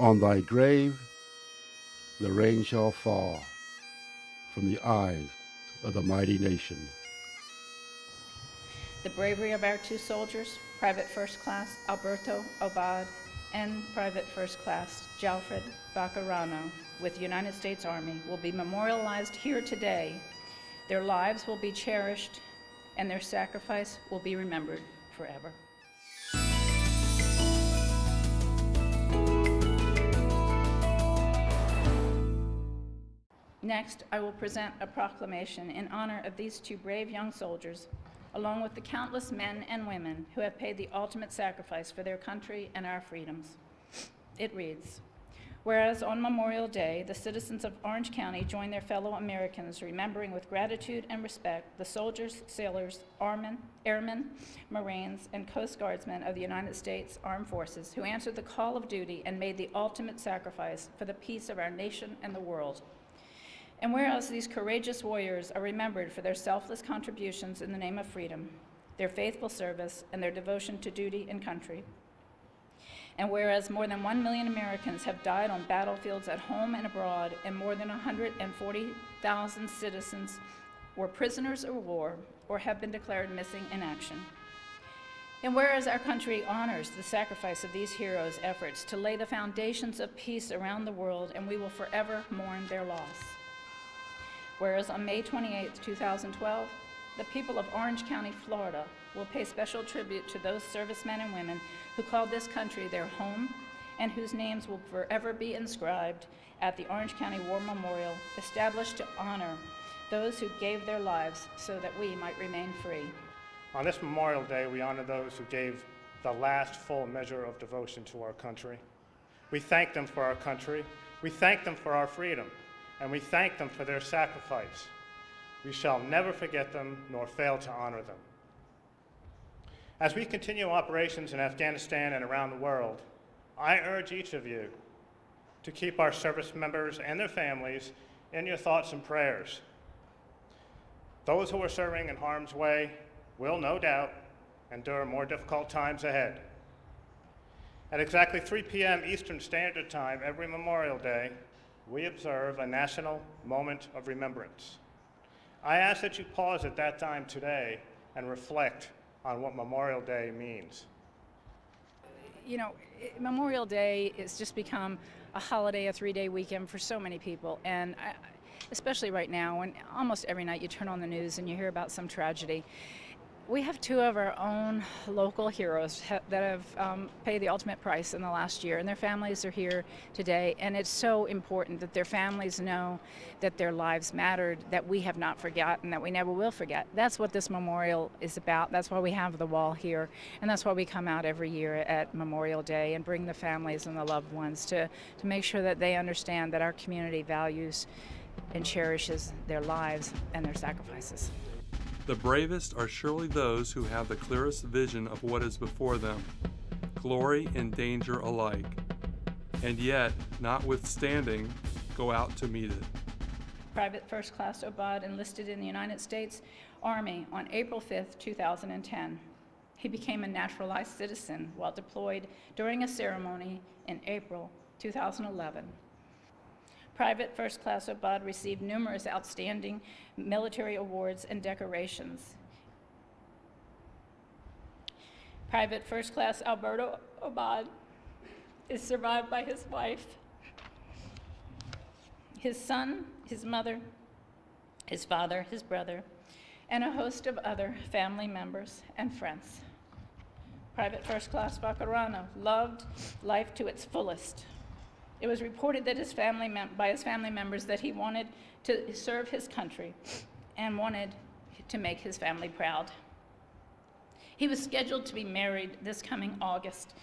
On thy grave, the rain shall fall from the eyes of the mighty nation. The bravery of our two soldiers, Private First Class Alberto Obod and Private First Class Jalfred Vaquerano with the United States Army, will be memorialized here today. Their lives will be cherished and their sacrifice will be remembered forever. Next, I will present a proclamation in honor of these two brave young soldiers, along with the countless men and women who have paid the ultimate sacrifice for their country and our freedoms. It reads, Whereas on Memorial Day, the citizens of Orange County join their fellow Americans, remembering with gratitude and respect the soldiers, sailors, airmen, airmen, Marines, and Coast Guardsmen of the United States Armed Forces who answered the call of duty and made the ultimate sacrifice for the peace of our nation and the world. And whereas these courageous warriors are remembered for their selfless contributions in the name of freedom, their faithful service, and their devotion to duty and country, and whereas more than 1 million Americans have died on battlefields at home and abroad, and more than 140,000 citizens were prisoners of war or have been declared missing in action. And whereas our country honors the sacrifice of these heroes' efforts to lay the foundations of peace around the world, and we will forever mourn their loss. Whereas on May 28, 2012, the people of Orange County, Florida will pay special tribute to those servicemen and women who called this country their home and whose names will forever be inscribed at the Orange County War Memorial, established to honor those who gave their lives so that we might remain free. On this Memorial Day, we honor those who gave the last full measure of devotion to our country. We thank them for our country. We thank them for our freedom and we thank them for their sacrifice. We shall never forget them nor fail to honor them. As we continue operations in Afghanistan and around the world, I urge each of you to keep our service members and their families in your thoughts and prayers. Those who are serving in harm's way will no doubt endure more difficult times ahead. At exactly 3 p.m. Eastern Standard Time every Memorial Day, we observe a national moment of remembrance. I ask that you pause at that time today and reflect on what Memorial Day means. You know, Memorial Day has just become a holiday, a three day weekend for so many people. And I, especially right now, when almost every night you turn on the news and you hear about some tragedy we have two of our own local heroes that have um, paid the ultimate price in the last year, and their families are here today. And it's so important that their families know that their lives mattered, that we have not forgotten, that we never will forget. That's what this memorial is about. That's why we have the wall here, and that's why we come out every year at Memorial Day and bring the families and the loved ones to, to make sure that they understand that our community values and cherishes their lives and their sacrifices. The bravest are surely those who have the clearest vision of what is before them, glory and danger alike, and yet, notwithstanding, go out to meet it. Private First Class Obod enlisted in the United States Army on April 5, 2010. He became a naturalized citizen while deployed during a ceremony in April 2011. Private First Class Obod received numerous outstanding military awards and decorations. Private First Class Alberto Obod is survived by his wife, his son, his mother, his father, his brother, and a host of other family members and friends. Private First Class Vaquerano loved life to its fullest it was reported that his family mem- by his family members that he wanted to serve his country and wanted to make his family proud. He was scheduled to be married this coming August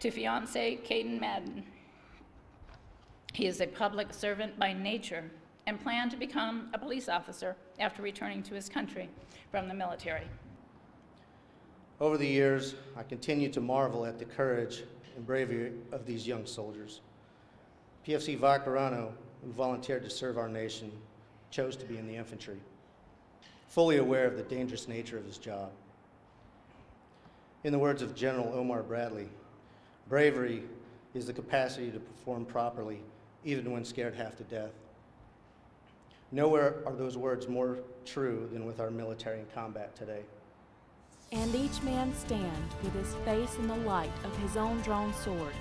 to fiancee Caden Madden. He is a public servant by nature and planned to become a police officer after returning to his country from the military. Over the years, I continue to marvel at the courage and bravery of these young soldiers. PFC Vaquerano, who volunteered to serve our nation, chose to be in the infantry, fully aware of the dangerous nature of his job. In the words of General Omar Bradley, bravery is the capacity to perform properly, even when scared half to death. Nowhere are those words more true than with our military in combat today. And each man stand with his face in the light of his own drawn sword,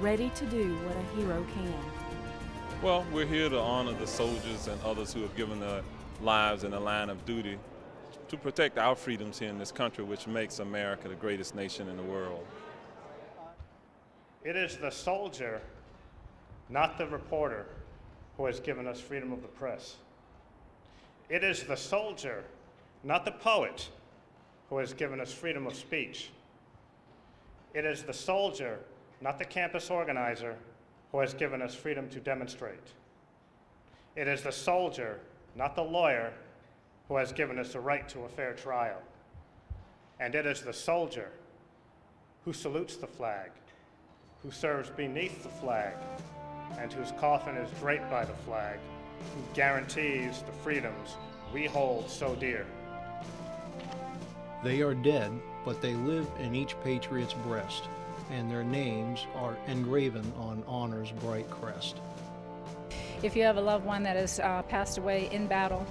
ready to do what a hero can. Well, we're here to honor the soldiers and others who have given their lives in the line of duty to protect our freedoms here in this country, which makes America the greatest nation in the world. It is the soldier, not the reporter, who has given us freedom of the press. It is the soldier, not the poet, who has given us freedom of speech. It is the soldier, not the campus organizer, who has given us freedom to demonstrate. It is the soldier, not the lawyer, who has given us the right to a fair trial. And it is the soldier who salutes the flag, who serves beneath the flag, and whose coffin is draped by the flag, who guarantees the freedoms we hold so dear. They are dead, but they live in each patriot's breast, and their names are engraven on honor's bright crest. If you have a loved one that has uh, passed away in battle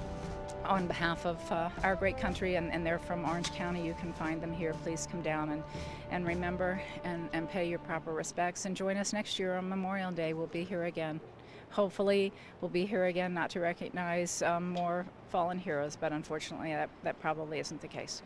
on behalf of uh, our great country and, and they're from Orange County, you can find them here. Please come down and, and remember and, and pay your proper respects and join us next year on Memorial Day. We'll be here again. Hopefully, we'll be here again not to recognize um, more fallen heroes, but unfortunately, that, that probably isn't the case.